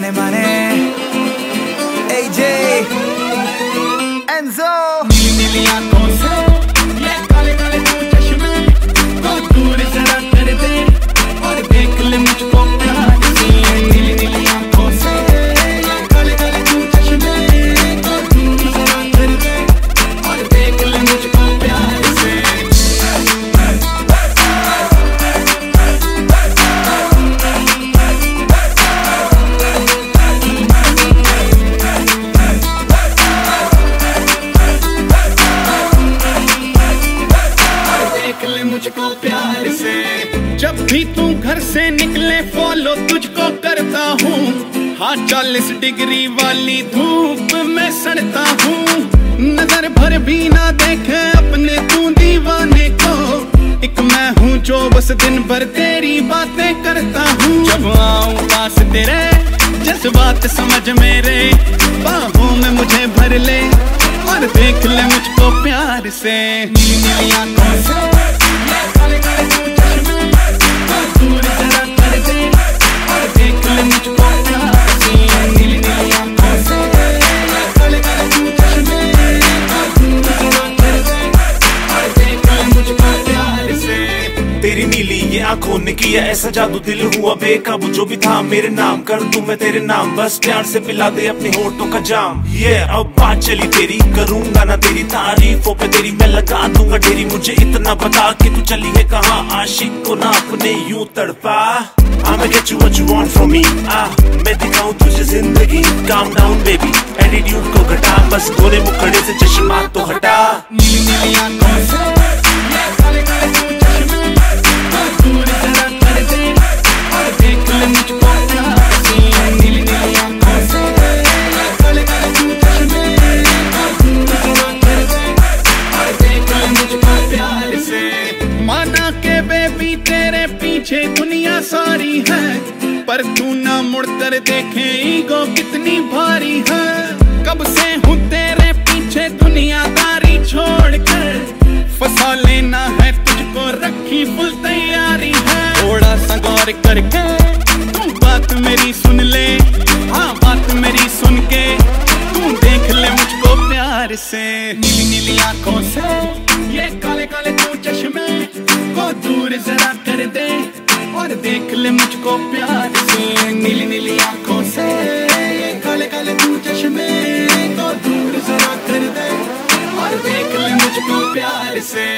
money, money. AJ, Enzo. भी तू घर से निकले फॉलो तुझको करता हूँ। हाँ चालीस डिग्री वाली धूप में सड़ता हूँ। नज़र भर भी ना देखे अपने तू दीवाने को। एक मैं हूँ जो बस दिन भर तेरी बातें करता हूँ। जब आऊँ पास तेरे जज्बात समझ मेरे बाहों में मुझे भर ले। और देख ले मुझको प्यार से। नीली आँखों से ये आँखों ने किया ऐसा जादू दिल हुआ बेकाबू जो भी था मेरे नाम कर दूँ मैं तेरे नाम बस प्यार से पिला दे अपने होठों का जाम। ये अब बात चली तेरी करूँगा ना तेरी तारीफों पे तेरी मैं लगा दूँगा ढेरी मुझे इतना बता कि तू चली है कहाँ? आशिक को ना अपने यूँ तड़पा। I'ma get you what you want from me ah, मैं दिखाऊँ तुझे ज़िंदगी। Calm down baby एटीट्यूड को घटा बस गोरे मुखड़े से चश्मा तो हटा। नीली नीली बेबी तेरे पीछे दुनिया सारी है, पर तू ना मुड़ कर देखे ईगो कितनी भारी है। कब से हूँ तेरे पीछे दुनियादारी छोड़ कर फंसा लेना है तुझको, रखी फुल तैयारी है। थोड़ा सा गौर करके तू बात मेरी सुन ले। जरा कर दे और देख ले मुझको प्यार से। नीली नीली आँखों से, काले काले तू चश्मे तो दूर जरा कर दे और देख ले मुझको प्यार से।